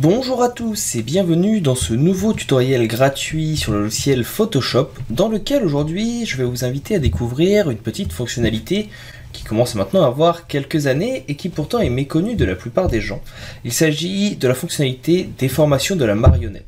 Bonjour à tous et bienvenue dans ce nouveau tutoriel gratuit sur le logiciel Photoshop dans lequel aujourd'hui je vais vous inviter à découvrir une petite fonctionnalité qui commence maintenant à avoir quelques années et qui pourtant est méconnue de la plupart des gens. Il s'agit de la fonctionnalité déformation de la marionnette.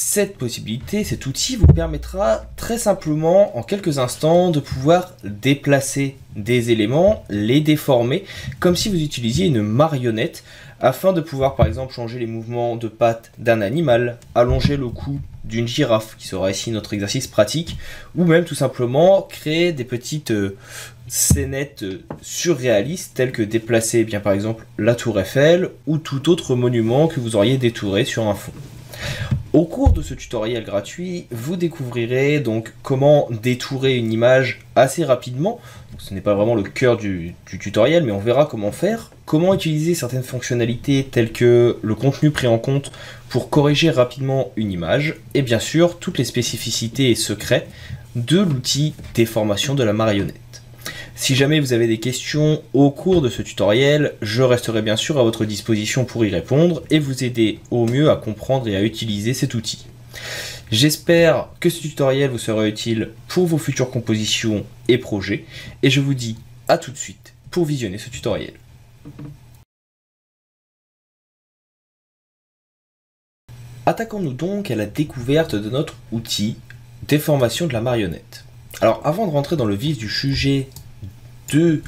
Cette possibilité, cet outil vous permettra très simplement en quelques instants de pouvoir déplacer des éléments, les déformer comme si vous utilisiez une marionnette afin de pouvoir par exemple changer les mouvements de pattes d'un animal, allonger le cou d'une girafe, qui sera ici notre exercice pratique, ou même tout simplement créer des petites euh, scénettes euh, surréalistes telles que déplacer eh bien par exemple la tour Eiffel ou tout autre monument que vous auriez détouré sur un fond. Au cours de ce tutoriel gratuit, vous découvrirez donc comment détourer une image assez rapidement. ce n'est pas vraiment le cœur du, tutoriel, mais on verra comment faire. Comment utiliser certaines fonctionnalités telles que le contenu pris en compte pour corriger rapidement une image. Et bien sûr, toutes les spécificités et secrets de l'outil déformation de la marionnette. Si jamais vous avez des questions au cours de ce tutoriel, je resterai bien sûr à votre disposition pour y répondre et vous aider au mieux à comprendre et à utiliser cet outil. J'espère que ce tutoriel vous sera utile pour vos futures compositions et projets et je vous dis à tout de suite pour visionner ce tutoriel. Attaquons-nous donc à la découverte de notre outil déformation de la marionnette. Alors avant de rentrer dans le vif du sujet de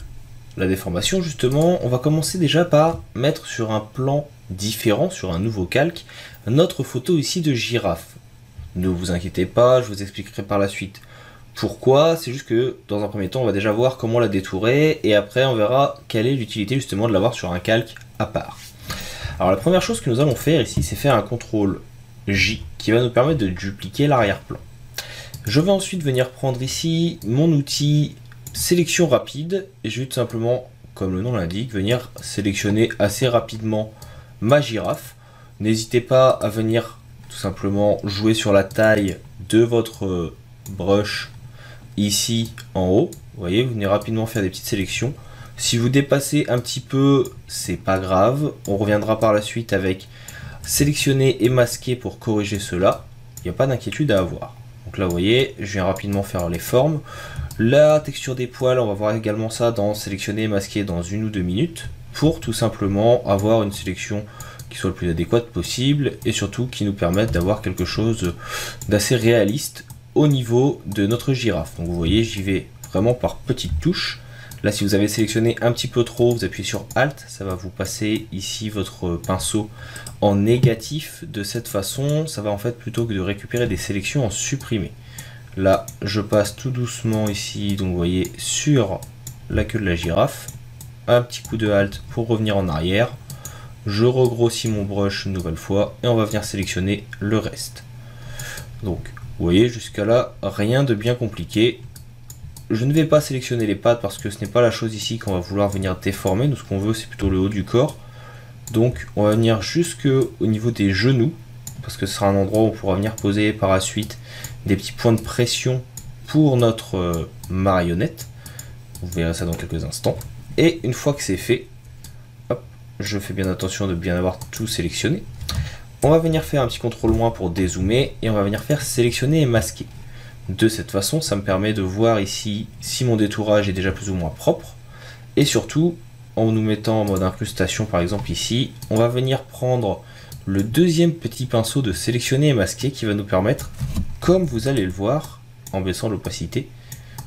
la déformation, justement, on va commencer déjà par mettre sur un plan différent, sur un nouveau calque, notre photo ici de girafe. Ne vous inquiétez pas, je vous expliquerai par la suite pourquoi. C'est juste que dans un premier temps, on va déjà voir comment la détourer et après on verra quelle est l'utilité justement de l'avoir sur un calque à part. Alors la première chose que nous allons faire ici, c'est faire un contrôle J qui va nous permettre de dupliquer l'arrière-plan. Je vais ensuite venir prendre ici mon outil sélection rapide et je vais tout simplement, comme le nom l'indique, venir sélectionner assez rapidement ma girafe. N'hésitez pas à venir tout simplement jouer sur la taille de votre brush ici en haut. Vous voyez, vous venez rapidement faire des petites sélections. Si vous dépassez un petit peu, c'est pas grave. On reviendra par la suite avec sélectionner et masquer pour corriger cela. Il n'y a pas d'inquiétude à avoir. Donc là, vous voyez, je viens rapidement faire les formes. La texture des poils, on va voir également ça dans sélectionner et masquer dans une ou deux minutes pour tout simplement avoir une sélection qui soit le plus adéquate possible et surtout qui nous permette d'avoir quelque chose d'assez réaliste au niveau de notre girafe. Donc vous voyez, j'y vais vraiment par petites touches. Là, si vous avez sélectionné un petit peu trop, vous appuyez sur Alt, ça va vous passer ici votre pinceau en négatif. De cette façon, ça va en fait plutôt que de récupérer des sélections en supprimer. Là, je passe tout doucement ici, donc vous voyez, sur la queue de la girafe. Un petit coup de halt pour revenir en arrière. Je regrossis mon brush une nouvelle fois et on va venir sélectionner le reste. Donc, vous voyez, jusqu'à là, rien de bien compliqué. Je ne vais pas sélectionner les pattes parce que ce n'est pas la chose ici qu'on va vouloir venir déformer. Nous, ce qu'on veut, c'est plutôt le haut du corps. Donc, on va venir jusque au niveau des genoux parce que ce sera un endroit où on pourra venir poser par la suite des petits points de pression pour notre euh, marionnette. Vous verrez ça dans quelques instants. Et une fois que c'est fait, je fais bien attention de bien avoir tout sélectionné. On va venir faire un petit contrôle moins pour dézoomer et on va venir faire sélectionner et masquer. De cette façon, ça me permet de voir ici si mon détourage est déjà plus ou moins propre. Et surtout, en nous mettant en mode incrustation par exemple ici, on va venir prendre le deuxième petit pinceau de sélectionner et masquer qui va nous permettre, comme vous allez le voir en baissant l'opacité,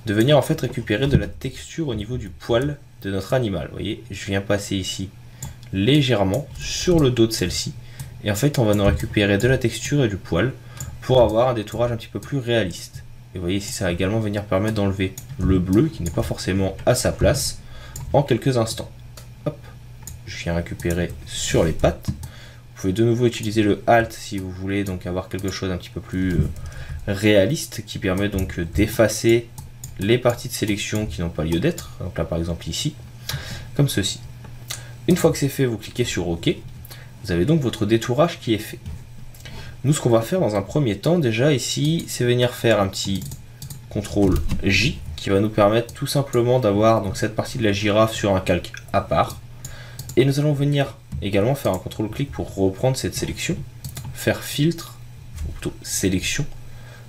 de venir en fait récupérer de la texture au niveau du poil de notre animal. Vous voyez, je viens passer ici légèrement sur le dos de celle-ci et en fait on va nous récupérer de la texture et du poil pour avoir un détourage un petit peu plus réaliste. Et vous voyez ici ça va également venir permettre d'enlever le bleu qui n'est pas forcément à sa place en quelques instants. Hop, je viens récupérer sur les pattes pouvez de nouveau utiliser le Alt si vous voulez donc avoir quelque chose un petit peu plus euh, réaliste qui permet donc d'effacer les parties de sélection qui n'ont pas lieu d'être. Donc là par exemple ici, comme ceci. Une fois que c'est fait, vous cliquez sur OK. Vous avez donc votre détourage qui est fait. Nous, ce qu'on va faire dans un premier temps, déjà ici, c'est venir faire un petit CTRL J qui va nous permettre tout simplement d'avoir donc cette partie de la girafe sur un calque à part. Et nous allons venir également faire un contrôle-clic pour reprendre cette sélection, faire filtre, ou plutôt sélection,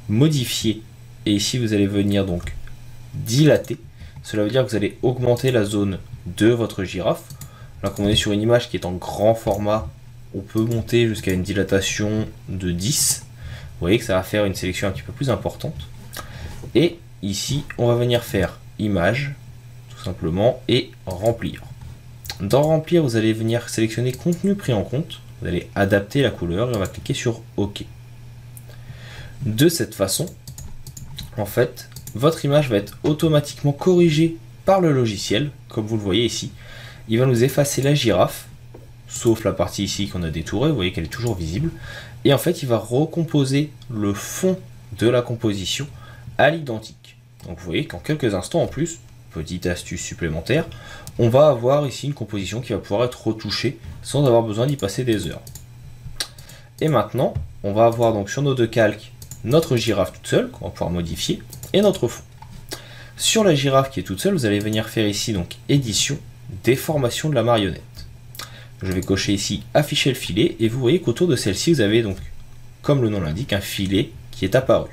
modifier. Et ici, vous allez venir donc dilater. Cela veut dire que vous allez augmenter la zone de votre girafe. Là, comme on est sur une image qui est en grand format, on peut monter jusqu'à une dilatation de 10. Vous voyez que ça va faire une sélection un petit peu plus importante. Et ici, on va venir faire image, tout simplement, et remplir. Dans remplir, vous allez venir sélectionner contenu pris en compte. Vous allez adapter la couleur et on va cliquer sur OK. De cette façon, en fait, votre image va être automatiquement corrigée par le logiciel, comme vous le voyez ici. Il va nous effacer la girafe, sauf la partie ici qu'on a détourée, vous voyez qu'elle est toujours visible. Et en fait, il va recomposer le fond de la composition à l'identique. Donc vous voyez qu'en quelques instants en plus, petite astuce supplémentaire, on va avoir ici une composition qui va pouvoir être retouchée sans avoir besoin d'y passer des heures. Et maintenant, on va avoir donc sur nos deux calques notre girafe toute seule, qu'on va pouvoir modifier, et notre fond. Sur la girafe qui est toute seule, vous allez venir faire ici donc édition, déformation de la marionnette. Je vais cocher ici afficher le filet, et vous voyez qu'autour de celle-ci, vous avez donc, comme le nom l'indique, un filet qui est apparu.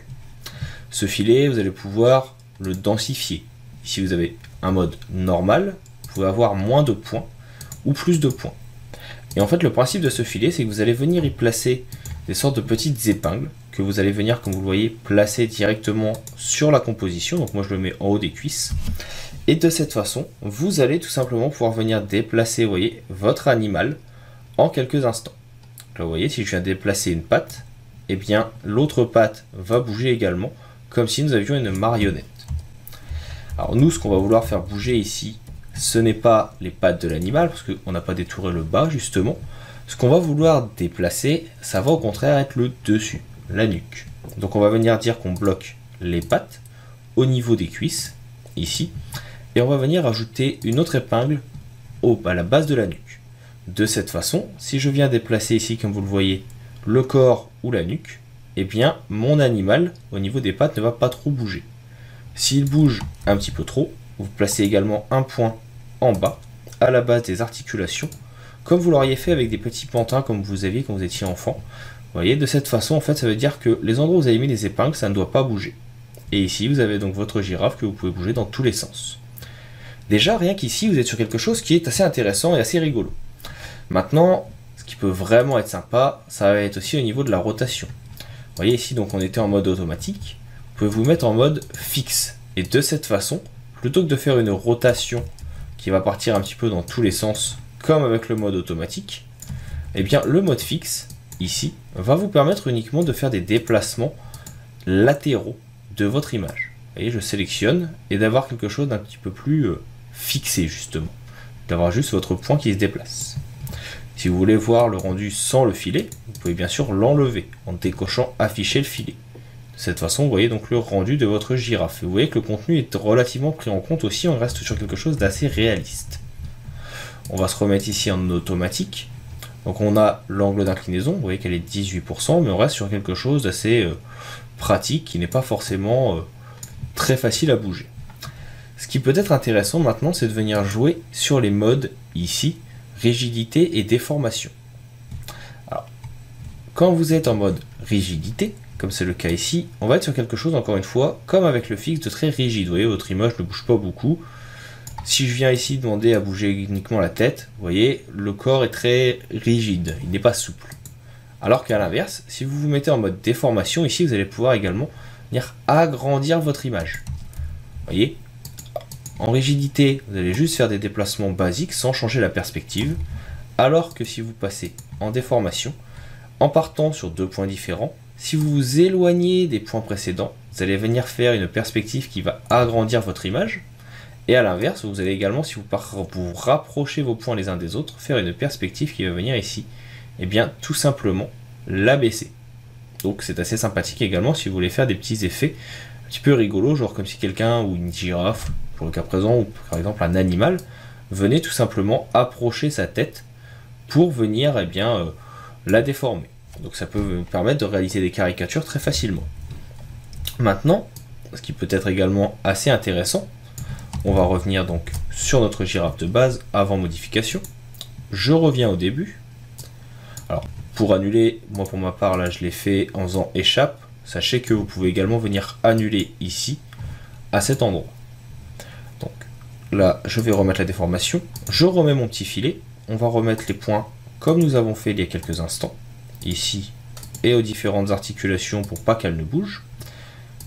Ce filet, vous allez pouvoir le densifier. Ici, vous avez un mode normal, vous pouvez avoir moins de points ou plus de points. Et en fait, le principe de ce filet, c'est que vous allez venir y placer des sortes de petites épingles que vous allez venir, comme vous le voyez, placer directement sur la composition. Donc moi, je le mets en haut des cuisses. Et de cette façon, vous allez tout simplement pouvoir venir déplacer, vous voyez, votre animal en quelques instants. Là, vous voyez, si je viens déplacer une patte, eh bien, l'autre patte va bouger également, comme si nous avions une marionnette. Alors nous, ce qu'on va vouloir faire bouger ici, ce n'est pas les pattes de l'animal, parce qu'on n'a pas détouré le bas justement. Ce qu'on va vouloir déplacer, ça va au contraire être le dessus, la nuque. Donc on va venir dire qu'on bloque les pattes au niveau des cuisses, ici, et on va venir ajouter une autre épingle à la base de la nuque. De cette façon, si je viens déplacer ici, comme vous le voyez, le corps ou la nuque, eh bien mon animal au niveau des pattes ne va pas trop bouger. S'il bouge un petit peu trop, vous placez également un point en bas, à la base des articulations, comme vous l'auriez fait avec des petits pantins comme vous aviez quand vous étiez enfant. Vous voyez, de cette façon, en fait, ça veut dire que les endroits où vous avez mis les épingles, ça ne doit pas bouger. Et ici, vous avez donc votre girafe que vous pouvez bouger dans tous les sens. Déjà, rien qu'ici, vous êtes sur quelque chose qui est assez intéressant et assez rigolo. Maintenant, ce qui peut vraiment être sympa, ça va être aussi au niveau de la rotation. Vous voyez ici, donc on était en mode automatique. Vous pouvez vous mettre en mode fixe. Et de cette façon, plutôt que de faire une rotation qui va partir un petit peu dans tous les sens, comme avec le mode automatique, eh bien le mode fixe, ici, va vous permettre uniquement de faire des déplacements latéraux de votre image. Voyez, je sélectionne et d'avoir quelque chose d'un petit peu plus euh, fixé justement, d'avoir juste votre point qui se déplace. Si vous voulez voir le rendu sans le filet, vous pouvez bien sûr l'enlever en décochant afficher le filet cette façon, vous voyez donc le rendu de votre girafe. vous voyez que le contenu est relativement pris en compte aussi, on reste sur quelque chose d'assez réaliste. On va se remettre ici en automatique. Donc on a l'angle d'inclinaison, vous voyez qu'elle est 18%, mais on reste sur quelque chose d'assez euh, pratique, qui n'est pas forcément euh, très facile à bouger. Ce qui peut être intéressant maintenant, c'est de venir jouer sur les modes ici, rigidité et déformation. Alors, quand vous êtes en mode rigidité, comme c'est le cas ici, on va être sur quelque chose, encore une fois, comme avec le fixe, de très rigide. Vous voyez, votre image ne bouge pas beaucoup. Si je viens ici demander à bouger uniquement la tête, vous voyez, le corps est très rigide, il n'est pas souple. Alors qu'à l'inverse, si vous vous mettez en mode déformation, ici, vous allez pouvoir également venir agrandir votre image. Vous voyez En rigidité, vous allez juste faire des déplacements basiques sans changer la perspective. Alors que si vous passez en déformation, en partant sur deux points différents, si vous vous éloignez des points précédents, vous allez venir faire une perspective qui va agrandir votre image. Et à l'inverse, vous allez également, si vous, rapprochez vos points les uns des autres, faire une perspective qui va venir ici, et eh bien tout simplement l'abaisser. Donc c'est assez sympathique également si vous voulez faire des petits effets un petit peu rigolos, genre comme si quelqu'un ou une girafe, pour le cas présent, ou par exemple un animal, venait tout simplement approcher sa tête pour venir eh bien, euh, la déformer. Donc ça peut vous permettre de réaliser des caricatures très facilement. Maintenant, ce qui peut être également assez intéressant, on va revenir donc sur notre girafe de base avant modification. je reviens au début. Alors, pour annuler, moi pour ma part, là je l'ai fait en faisant échappe. Sachez que vous pouvez également venir annuler ici, à cet endroit. Donc là, je vais remettre la déformation. Je remets mon petit filet. On va remettre les points comme nous avons fait il y a quelques instants. Ici et aux différentes articulations pour pas qu'elles ne bougent.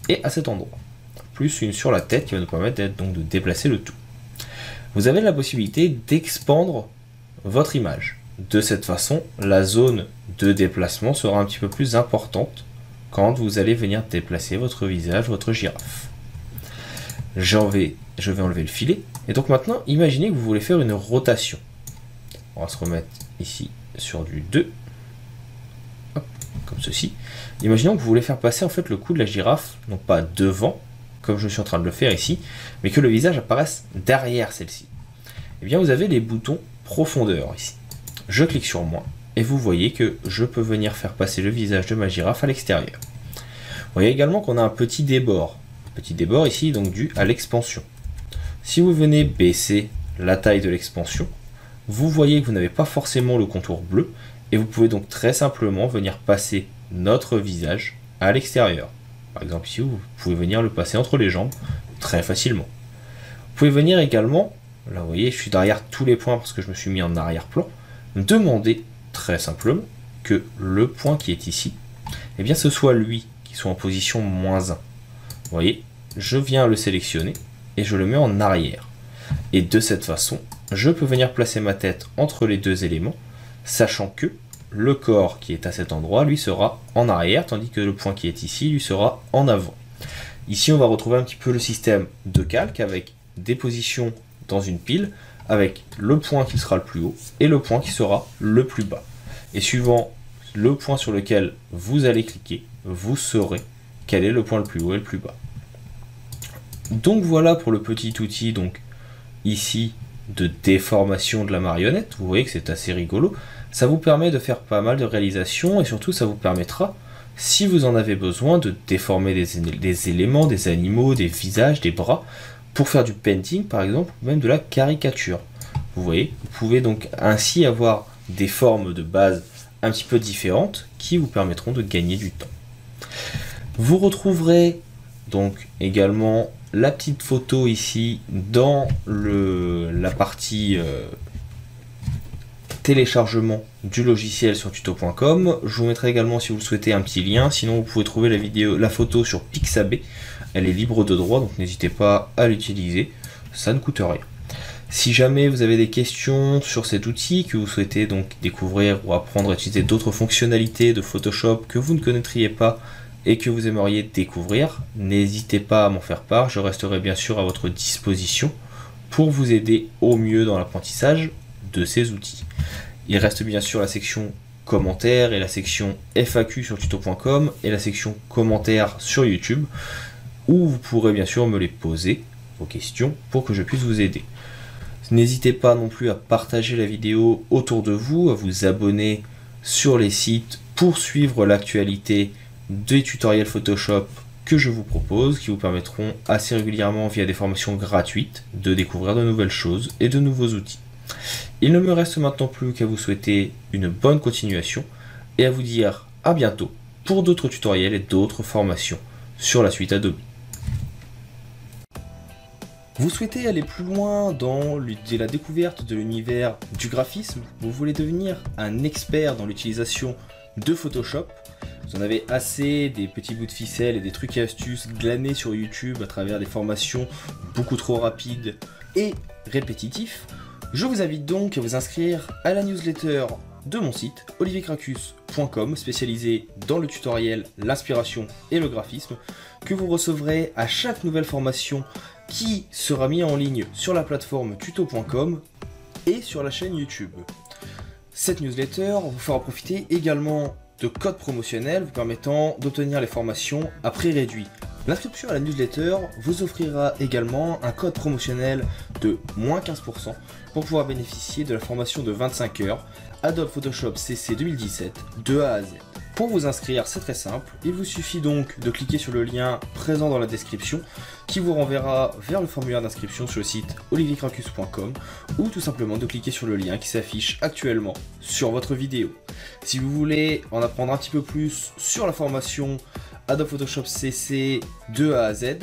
Et à cet endroit. Plus une sur la tête qui va nous permettre donc de déplacer le tout. Vous avez la possibilité d'expandre votre image. De cette façon, la zone de déplacement sera un petit peu plus importante quand vous allez venir déplacer votre visage, votre girafe. Vais, je vais enlever le filet. Et donc maintenant, imaginez que vous voulez faire une rotation. On va se remettre ici sur du 2. Ceci. Imaginons que vous voulez faire passer en fait le cou de la girafe, non pas devant, comme je suis en train de le faire ici, mais que le visage apparaisse derrière celle-ci. Eh bien, vous avez les boutons profondeur ici. Je clique sur moi et vous voyez que je peux venir faire passer le visage de ma girafe à l'extérieur. Vous voyez également qu'on a un petit débord. Petit débord ici donc dû à l'expansion. Si vous venez baisser la taille de l'expansion, vous voyez que vous n'avez pas forcément le contour bleu et vous pouvez donc très simplement venir passer notre visage à l'extérieur. Par exemple ici vous pouvez venir le passer entre les jambes très facilement. Vous pouvez venir également, là vous voyez je suis derrière tous les points parce que je me suis mis en arrière-plan, demander très simplement que le point qui est ici, eh bien ce soit lui qui soit en position moins 1. Vous voyez, je viens le sélectionner et je le mets en arrière. Et de cette façon, je peux venir placer ma tête entre les deux éléments, sachant que le corps qui est à cet endroit, lui, sera en arrière, tandis que le point qui est ici, lui, sera en avant. Ici, on va retrouver un petit peu le système de calque avec des positions dans une pile, avec le point qui sera le plus haut et le point qui sera le plus bas. Et suivant le point sur lequel vous allez cliquer, vous saurez quel est le point le plus haut et le plus bas. Donc voilà pour le petit outil donc ici de déformation de la marionnette. Vous voyez que c'est assez rigolo. Ça vous permet de faire pas mal de réalisations et surtout ça vous permettra, si vous en avez besoin, de déformer des, éléments, des animaux, des visages, des bras, pour faire du painting par exemple, ou même de la caricature. Vous voyez, vous pouvez donc ainsi avoir des formes de base un petit peu différentes qui vous permettront de gagner du temps. Vous retrouverez donc également la petite photo ici dans le, la partie euh, téléchargement du logiciel sur tuto.com. Je vous mettrai également si vous le souhaitez un petit lien. Sinon vous pouvez trouver la vidéo, la photo sur Pixabay. Elle est libre de droit donc n'hésitez pas à l'utiliser. Ça ne coûte rien. Si jamais vous avez des questions sur cet outil, que vous souhaitez donc découvrir ou apprendre à utiliser d'autres fonctionnalités de Photoshop que vous ne connaîtriez pas et que vous aimeriez découvrir, n'hésitez pas à m'en faire part, je resterai bien sûr à votre disposition pour vous aider au mieux dans l'apprentissage ces outils. Il reste bien sûr la section commentaires et la section FAQ sur tuto.com et la section commentaires sur YouTube où vous pourrez bien sûr me les poser, vos questions, pour que je puisse vous aider. N'hésitez pas non plus à partager la vidéo autour de vous, à vous abonner sur les sites pour suivre l'actualité des tutoriels Photoshop que je vous propose, qui vous permettront assez régulièrement via des formations gratuites de découvrir de nouvelles choses et de nouveaux outils. Il ne me reste maintenant plus qu'à vous souhaiter une bonne continuation et à vous dire à bientôt pour d'autres tutoriels et d'autres formations sur la suite Adobe. Vous souhaitez aller plus loin dans la découverte de l'univers du graphisme? Vous voulez devenir un expert dans l'utilisation de Photoshop? Vous en avez assez des petits bouts de ficelle et des trucs et astuces glanés sur YouTube à travers des formations beaucoup trop rapides et répétitifs. Je vous invite donc à vous inscrire à la newsletter de mon site oliviercracus.com spécialisé dans le tutoriel, l'inspiration et le graphisme que vous recevrez à chaque nouvelle formation qui sera mise en ligne sur la plateforme tuto.com et sur la chaîne YouTube. Cette newsletter vous fera profiter également de codes promotionnels vous permettant d'obtenir les formations à prix réduit. L'inscription à la newsletter vous offrira également un code promotionnel de moins 15% pour pouvoir bénéficier de la formation de 25 heures Adobe Photoshop CC 2017 de A à Z. Pour vous inscrire, c'est très simple. Il vous suffit donc de cliquer sur le lien présent dans la description qui vous renverra vers le formulaire d'inscription sur le site oliviercracus.com ou tout simplement de cliquer sur le lien qui s'affiche actuellement sur votre vidéo. Si vous voulez en apprendre un petit peu plus sur la formation Adobe Photoshop CC de A à Z,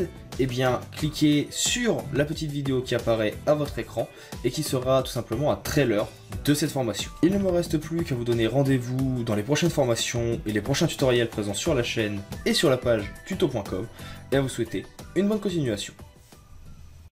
eh bien cliquez sur la petite vidéo qui apparaît à votre écran et qui sera tout simplement un trailer de cette formation. Il ne me reste plus qu'à vous donner rendez-vous dans les prochaines formations et les prochains tutoriels présents sur la chaîne et sur la page tuto.com et à vous souhaiter une bonne continuation.